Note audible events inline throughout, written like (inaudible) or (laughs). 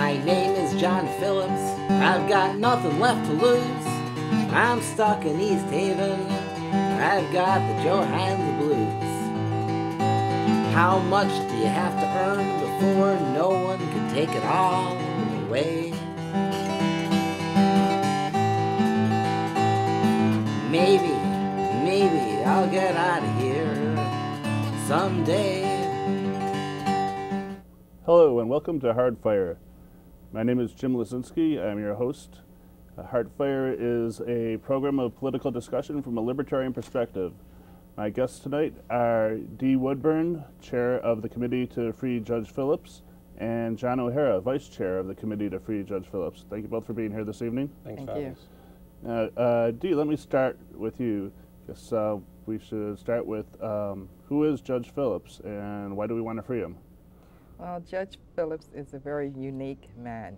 My name is John Phillips. I've got nothing left to lose. I'm stuck in East Haven. I've got the Joe blues. How much do you have to earn before no one can take it all away? Maybe, maybe I'll get out of here someday. Hello and welcome to Hardfire. My name is Jim Lesczynski. I'm your host. Hardfire is a program of political discussion from a libertarian perspective. My guests tonight are Dee Woodburn, Chair of the Committee to Free Judge Phillips, and John O'Hara, Vice Chair of the Committee to Free Judge Phillips. Thank you both for being here this evening. Thanks Thank for you. Uh, uh, Dee, let me start with you. Guess uh, we should start with um, who is Judge Phillips and why do we want to free him? Well, Judge Phillips is a very unique man.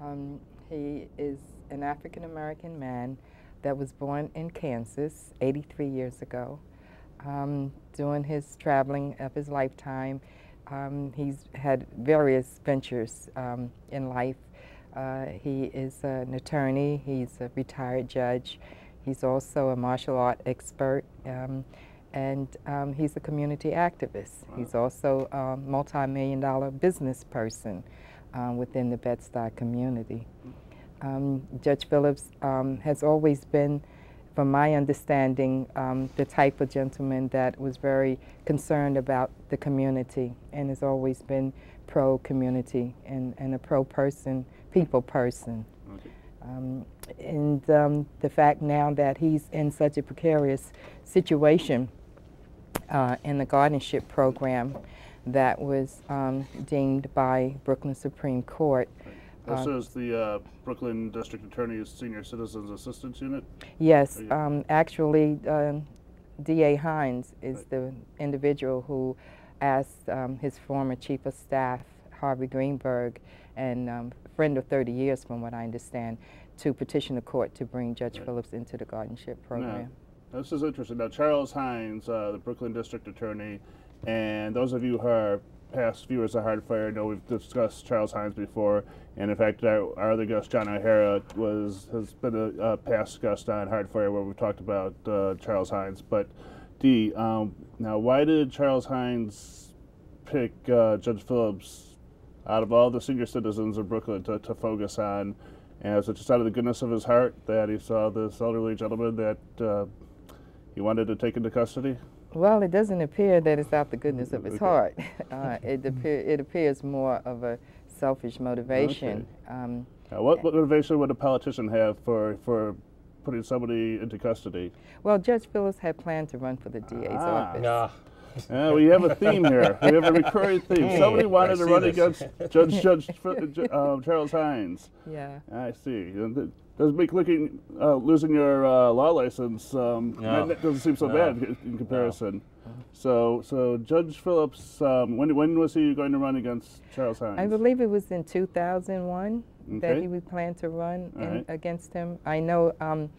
Um, he is an African American man that was born in Kansas 83 years ago. Um, during his traveling of his lifetime, um, he's had various ventures um, in life. Uh, he is an attorney, he's a retired judge, he's also a martial art expert, um, and um, he's a community activist. He's also a multi-million dollar business person um, within the Bed-Stuy community. Um, Judge Phillips um, has always been, from my understanding, um, the type of gentleman that was very concerned about the community and has always been pro-community and, and a pro-person, people person. Okay. Um, and um, the fact now that he's in such a precarious situation uh, in the guardianship program that was um, deemed by Brooklyn Supreme Court. This Um, is the uh, Brooklyn District Attorney's Senior Citizens Assistance Unit. Yes, um, actually, um, D.A. Hynes is Right. the individual who asked um, his former chief of staff, Harvey Greenberg, and um, friend of 30 years, from what I understand, to petition the court to bring Judge Right. Phillips into the guardianship program. This is interesting. Now, Charles Hynes, uh, the Brooklyn District Attorney, and those of you who are past viewers of Hardfire know we've discussed Charles Hynes before, and in fact, our, our other guest, John O'Hara, was has been a, past guest on Hardfire where we've talked about uh, Charles Hynes. But Dee, um, now why did Charles Hynes pick uh, Judge Phillips out of all the senior citizens of Brooklyn to, to focus on? And was it just out of the goodness of his heart that he saw this elderly gentleman that uh, he wanted to take into custody? Well, it doesn't appear that it's out the goodness of his Okay. heart. (laughs) Uh, it, appear, it appears more of a selfish motivation. Um, Now, what, what motivation would a politician have for, for putting somebody into custody? well, Judge Phillips had planned to run for the DA's Ah. office. Nah. Uh, we have a theme here. We have a recurring theme. (laughs) Somebody wanted to run this. against (laughs) Judge Judge Fr- um, Charles Hynes. Yeah. I see. And it Does make looking uh, losing your uh, law license um, No. that doesn't seem so No. bad in- in comparison. So, so Judge Phillips, um, when when was he going to run against Charles Hynes? I believe it was in 2001 that he would plan to run in, right. against him. I know um,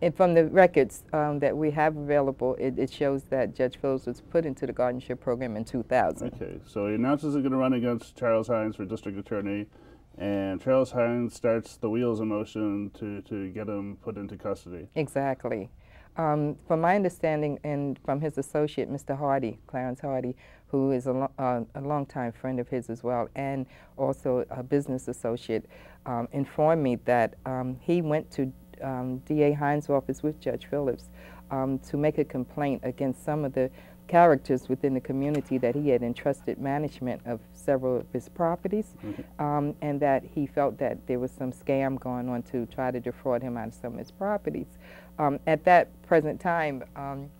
and from the records um, that we have available, it, it shows that Judge Phillips was put into the guardianship program in 2000. Okay, so he announces he's going to run against Charles Hynes for district attorney, and Charles Hynes starts the wheels in motion to, to get him put into custody. Exactly. Um, from my understanding and from his associate, Mr. Hardy, Clarence Hardy, who is a, lo- uh, a longtime friend of his as well, and also a business associate, um, informed me that um, he went to um, D.A. Hynes' office with Judge Phillips um, to make a complaint against some of the characters within the community that he had entrusted management of several of his properties, um, and that he felt that there was some scam going on to try to defraud him out of some of his properties. Um, at that present time, um,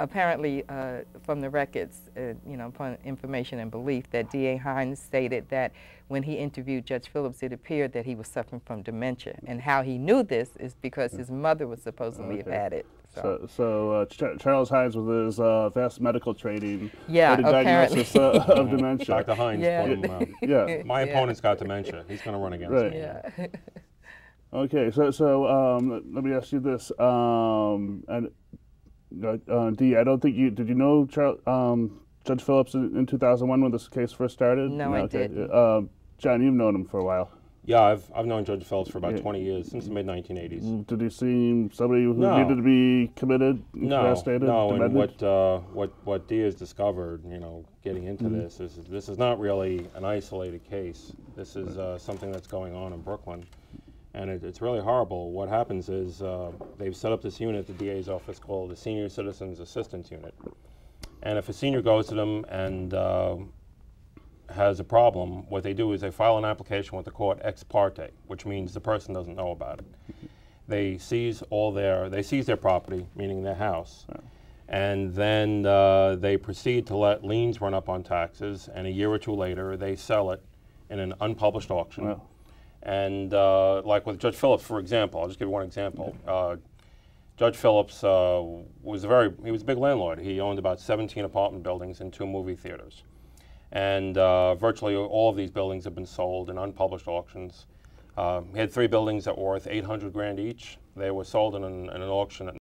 apparently uh, from the records, uh, you know, upon information and belief, that D.A. Hynes stated that when he interviewed Judge Phillips, it appeared that he was suffering from dementia. And how he knew this is because his mother was supposedly have Okay. had it. So, So, so uh, Ch- Charles Hynes, with his uh, vast medical training, Yeah, made a diagnosis uh, (laughs) of dementia. Dr. Hynes Yeah. him, uh, (laughs) Yeah. my Yeah. opponent's got dementia. He's going to run against Right. me. yeah. Okay, so so um, let me ask you this, um, and uh, uh, Dee, I don't think you did. You know Char- um, Judge Phillips in, in 2001 when this case first started? No, I okay. didn't. Um, John, you've known him for a while. Yeah, I've, I've known Judge Phillips for about Yeah. 20 years, since the mid 1980s. Did he seem somebody who No. needed to be committed, No, incapacitated, no, and amended? what uh, what what Diaz discovered, you know, getting into Mm-hmm. this is this is not really an isolated case. This is uh, something that's going on in Brooklyn, and it, it's really horrible. What happens is uh, they've set up this unit, at the DA's office, called the Senior Citizens Assistance Unit, and if a senior goes to them and uh, has a problem, what they do is they file an application with the court ex parte, which means the person doesn't know about it. They seize all their, they seize their property, meaning their house, and then uh, they proceed to let liens run up on taxes, and a year or two later, they sell it in an unpublished auction. Wow. And uh, like with Judge Phillips, for example, I'll just give you one example. Uh, Judge Phillips uh, was a very, he was a big landlord. He owned about 17 apartment buildings and two movie theaters. And uh, virtually all of these buildings have been sold in unpublished auctions. Uh, he had three buildings that were worth 800 grand each. They were sold in an, in an auction at